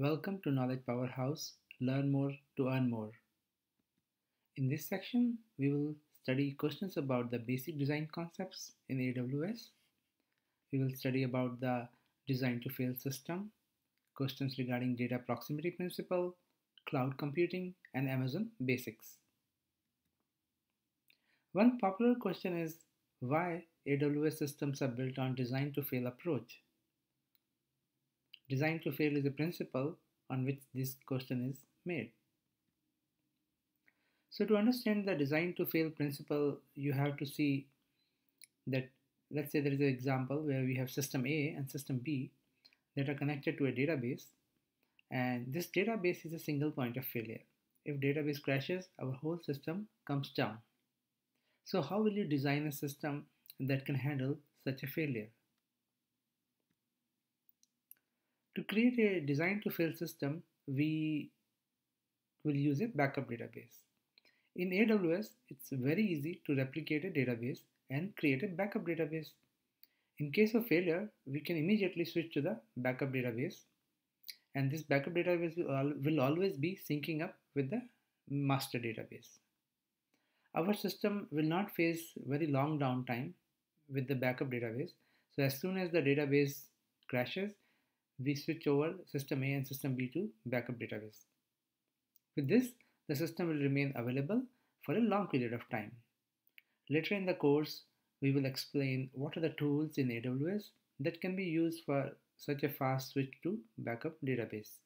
Welcome to Knowledge Powerhouse. Learn more to earn more. In this section, we will study questions about the basic design concepts in AWS. We will study about the design to fail system, questions regarding data proximity principle, cloud computing, and Amazon basics. One popular question is why AWS systems are built on design to fail approach. Design to fail is a principle on which this question is made. So to understand the design to fail principle, you have to see that let's say there is an example where we have system A and system B that are connected to a database and this database is a single point of failure. If database crashes, our whole system comes down. So how will you design a system that can handle such a failure? To create a design to fail system, we will use a backup database. In AWS, it's very easy to replicate a database and create a backup database. In case of failure, we can immediately switch to the backup database and this backup database will always be syncing up with the master database. Our system will not face very long downtime with the backup database. So as soon as the database crashes, we switch over system A and system B to backup database. With this, the system will remain available for a long period of time. Later in the course, we will explain what are the tools in AWS that can be used for such a fast switch to backup database.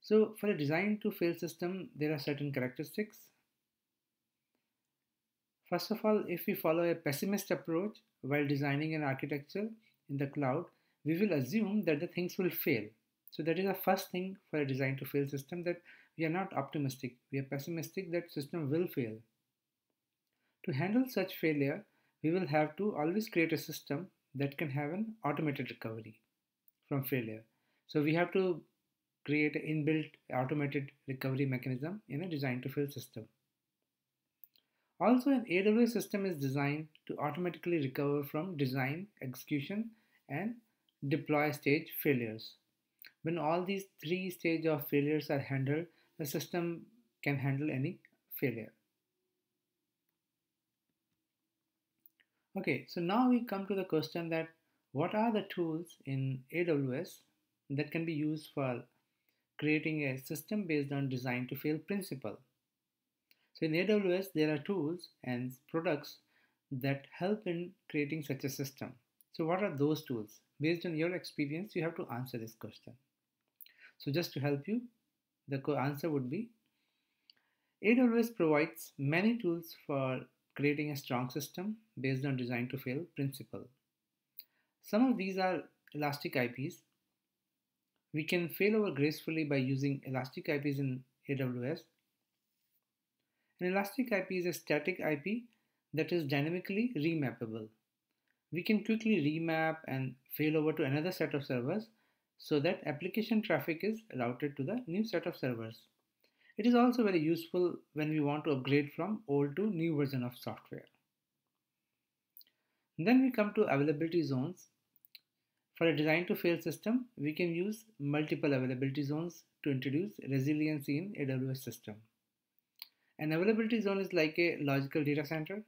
So for a design to fail system, there are certain characteristics. First of all, if we follow a pessimist approach while designing an architecture in the cloud, we will assume that the things will fail. So that is the first thing for a design to fail system that we are not optimistic. We are pessimistic that system will fail. To handle such failure, we will have to always create a system that can have an automated recovery from failure. So we have to create an inbuilt automated recovery mechanism in a design to fail system. Also, an AWS system is designed to automatically recover from design, execution, and deploy stage failures. When all these three stages of failures are handled, the system can handle any failure. Okay, so now we come to the question that what are the tools in AWS that can be used for creating a system based on design to fail principle. So in AWS, there are tools and products that help in creating such a system. So what are those tools? Based on your experience, you have to answer this question. So just to help you, the answer would be AWS provides many tools for creating a strong system based on design to fail principle. Some of these are elastic IPs. We can fail over gracefully by using elastic IPs in AWS. An elastic IP is a static IP that is dynamically remappable. We can quickly remap and fail over to another set of servers so that application traffic is routed to the new set of servers. It is also very useful when we want to upgrade from old to new version of software. Then we come to availability zones. For a design to fail system, we can use multiple availability zones to introduce resiliency in AWS system. An availability zone is like a logical data center.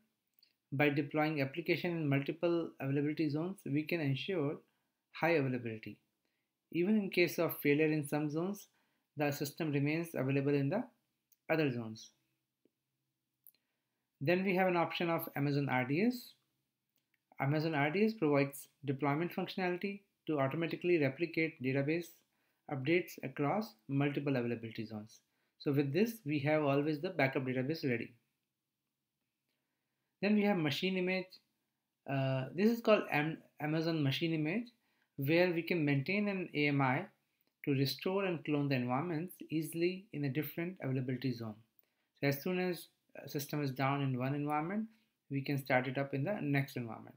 By deploying application in multiple availability zones, we can ensure high availability. Even in case of failure in some zones, the system remains available in the other zones. Then we have an option of Amazon RDS. Amazon RDS provides deployment functionality to automatically replicate database updates across multiple availability zones. So with this, we have always the backup database ready. Then we have machine image. Uh, this is called Am Amazon machine image, where we can maintain an AMI to restore and clone the environments easily in a different availability zone. So as soon as system is down in one environment, we can start it up in the next environment.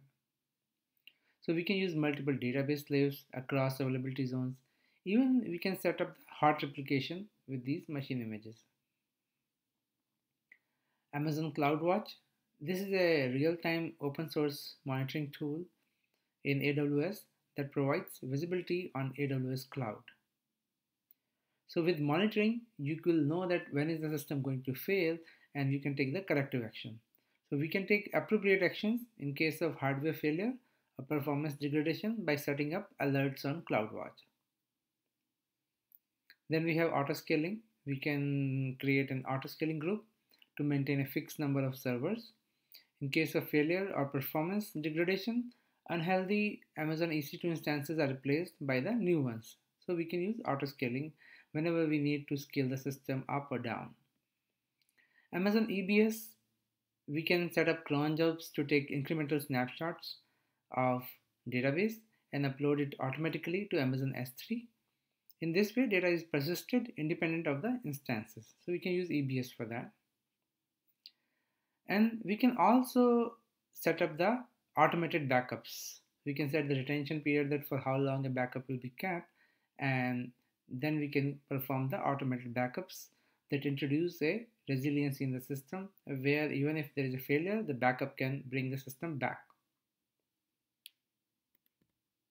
So we can use multiple database layers across availability zones. Even we can set up hot replication with these machine images. Amazon CloudWatch. This is a real-time open source monitoring tool in AWS that provides visibility on AWS cloud. So with monitoring, you will know that when is the system going to fail and you can take the corrective action. So we can take appropriate actions in case of hardware failure or performance degradation by setting up alerts on CloudWatch. Then we have autoscaling. We can create an autoscaling group to maintain a fixed number of servers. In case of failure or performance degradation, unhealthy Amazon EC2 instances are replaced by the new ones. So we can use autoscaling whenever we need to scale the system up or down. Amazon EBS, we can set up cron jobs to take incremental snapshots of database and upload it automatically to Amazon S3. In this way, data is persisted independent of the instances. So we can use EBS for that. And we can also set up the automated backups. We can set the retention period that for how long a backup will be kept and then we can perform the automated backups that introduce a resiliency in the system where even if there is a failure, the backup can bring the system back.